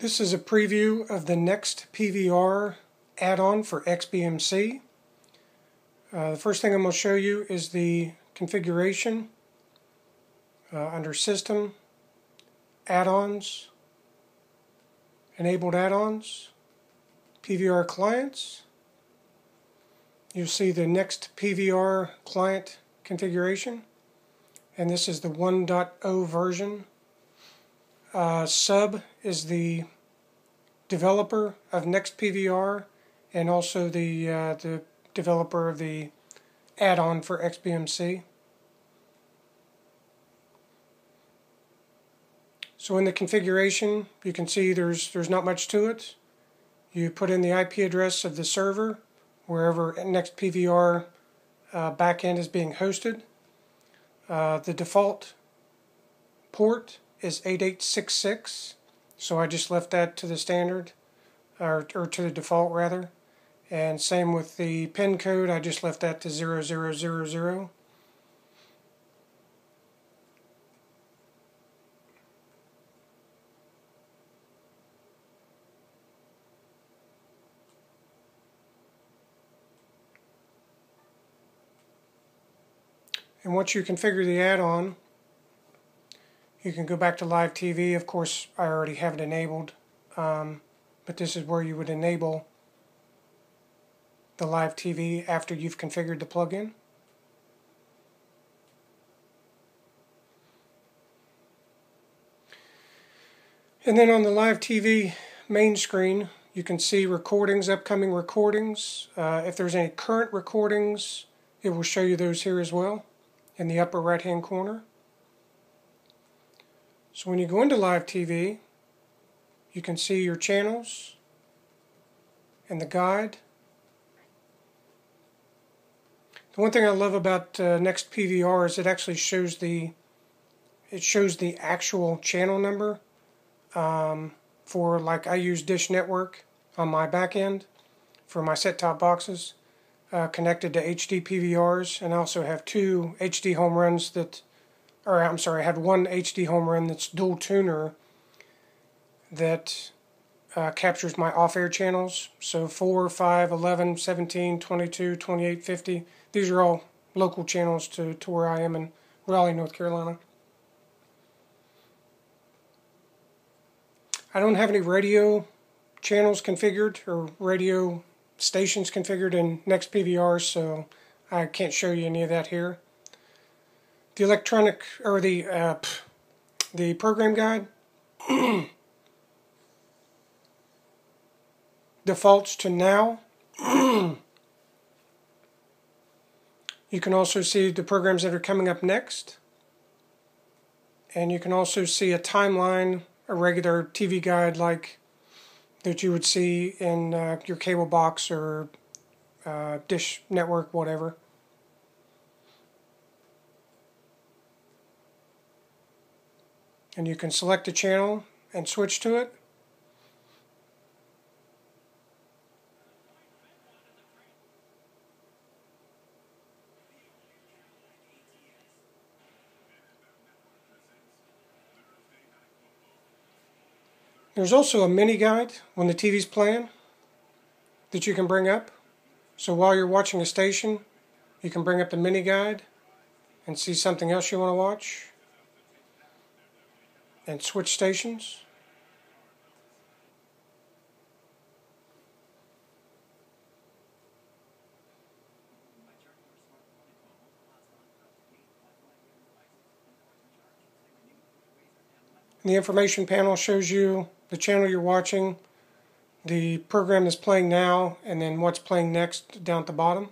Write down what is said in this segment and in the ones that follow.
This is a preview of the NextPVR add-on for XBMC. Uh, the first thing I'm going to show you is the configuration uh, under System, Add-ons, Enabled Add-ons, PVR Clients. You'll see the NextPVR client configuration and this is the 1.0 version uh, sub is the developer of NextPVR and also the uh, the developer of the add-on for XBMC. So in the configuration, you can see there's there's not much to it. You put in the IP address of the server wherever NextPVR uh, backend is being hosted. Uh, the default port is 8866 so I just left that to the standard or, or to the default rather. And same with the pin code I just left that to 0000 And once you configure the add-on, you can go back to live TV. Of course, I already have it enabled, um, but this is where you would enable the live TV after you've configured the plugin. And then on the live TV main screen, you can see recordings, upcoming recordings. Uh, if there's any current recordings, it will show you those here as well in the upper right hand corner. So when you go into live TV, you can see your channels and the guide. The one thing I love about uh, NextPVR is it actually shows the it shows the actual channel number um, for like I use Dish Network on my back end for my set-top boxes uh, connected to HD PVRs and I also have two HDHomeRuns that or I'm sorry, I had one HDHomeRun that's dual tuner that uh, captures my off-air channels. So 4, 5, 11, 17, 22, 28, 50. These are all local channels to, to where I am in Raleigh, North Carolina. I don't have any radio channels configured or radio stations configured in NextPVR, so I can't show you any of that here the electronic or the uh, the program guide defaults to now. you can also see the programs that are coming up next. And you can also see a timeline, a regular TV guide like that you would see in uh, your cable box or uh, dish network, whatever. And you can select a channel and switch to it. There's also a mini guide when the TV's playing that you can bring up. So while you're watching a station, you can bring up the mini guide and see something else you want to watch and switch stations. the information panel shows you the channel you're watching, the program that's playing now, and then what's playing next down at the bottom.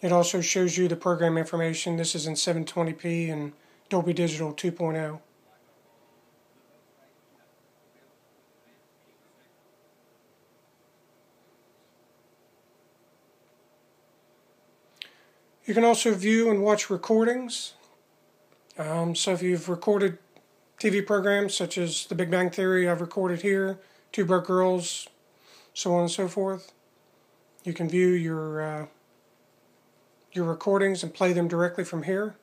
It also shows you the program information. This is in 720p and Dolby Digital 2.0. You can also view and watch recordings. Um, so if you've recorded TV programs such as The Big Bang Theory, I've recorded here, Two Broke Girls, so on and so forth. You can view your uh, your recordings and play them directly from here.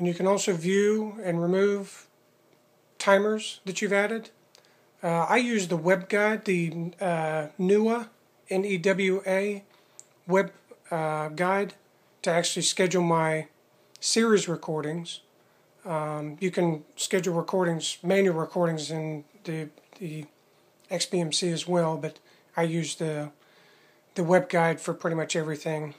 And you can also view and remove timers that you've added. Uh, I use the web guide, the uh, NEWA, N-E-W-A web uh, guide to actually schedule my series recordings. Um, you can schedule recordings, manual recordings in the, the XBMC as well, but I use the, the web guide for pretty much everything.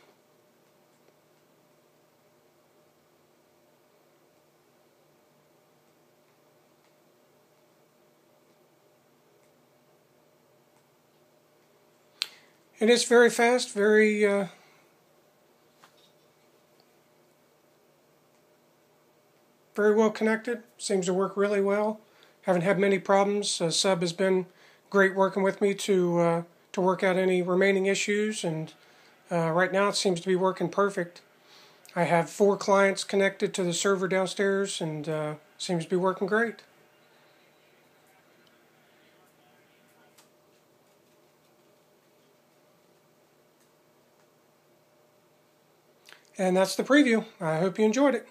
It is very fast, very uh, very well connected. Seems to work really well. Haven't had many problems. Uh, Sub has been great working with me to uh, to work out any remaining issues, and uh, right now it seems to be working perfect. I have four clients connected to the server downstairs, and uh, seems to be working great. And that's the preview. I hope you enjoyed it.